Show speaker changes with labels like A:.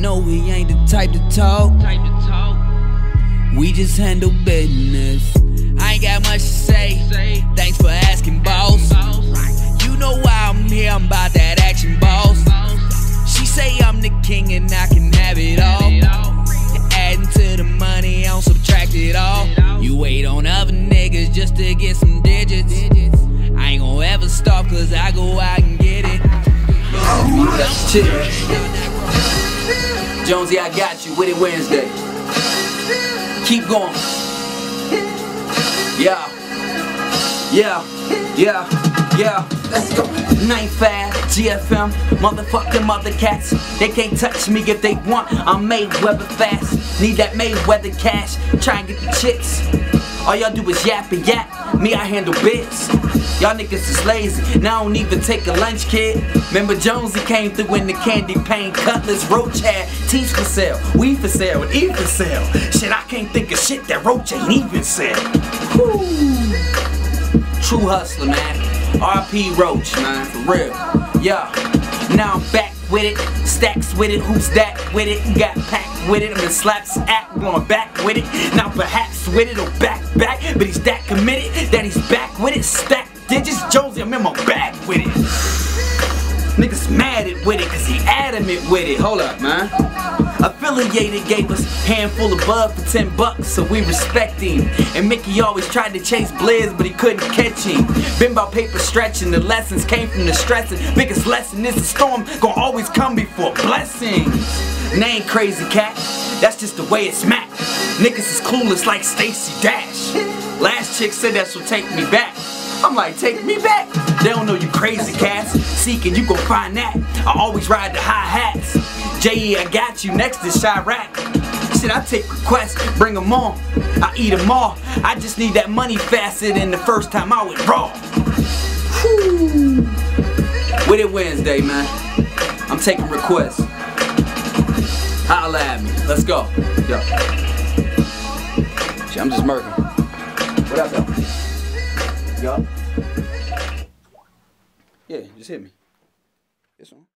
A: know he ain't the type to talk.
B: Type to talk.
A: We just handle business. I ain't got much to say.
B: Say.
A: Thanks for asking, boss.
B: Boss.
A: You know why I'm here, I'm about that action, boss.
B: Boss.
A: She say I'm the king and I can have it all.
B: It all.
A: Adding to the money, I don't subtract it all. You wait on other niggas just to get some digits. I ain't gonna ever stop cause I go out and get it. That's chill. Jonesy, I got you Witit Wednesday. Keep going. Yeah. Yeah. Yeah. Yeah. Let's go. 95 GFM, motherfucking mother cats. They can't touch me if they want. I'm Mayweather fast. Need that Mayweather cash. Try and get the chicks. All y'all do is yap and yap. Me, I handle bits. Y'all niggas is lazy. Now I don't even take a lunch, kid. Remember Jonesy came through in the candy paint, cutlass, roach had, teach for sale, weed for sale, and E for sale. Shit, I can't think of shit that roach ain't even sell. True hustler, man. RP Roach, man, for real. Yeah. Now I'm back with it, stacks with it, who's that with it? Got packed with it, I'm in slaps act, going back with it. Now perhaps with it or back back, but he's that committed that he's back with it. Stack digits, Josie, I'm in my back with it. Niggas mad at with it, cause he adamant with it. Hold up, man. Affiliated gave us handful of bud for 10 bucks, so we respect him. And Mickey always tried to chase Blizz, but he couldn't catch him. Been about paper stretching, the lessons came from the stressing. Biggest lesson is the storm gonna always come before blessings. Name crazy cat, that's just the way it's smack. Niggas is clueless like Stacy Dash. Last chick said that's what take me back. I'm like, take me back. They don't know you crazy cats. Seeking, you gon' find that. I always ride the high hats. J.E., I got you next to Chirac. Shit, I take requests, bring them on. I eat them all. I just need that money faster than the first time I went raw. Witit Wednesday, man. I'm taking requests. Holla at me. Let's go. Yo. Shit, I'm just murking. What up, though? Yo. Yeah, just hit me. This one.